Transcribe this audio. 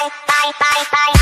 bye bye bye. bye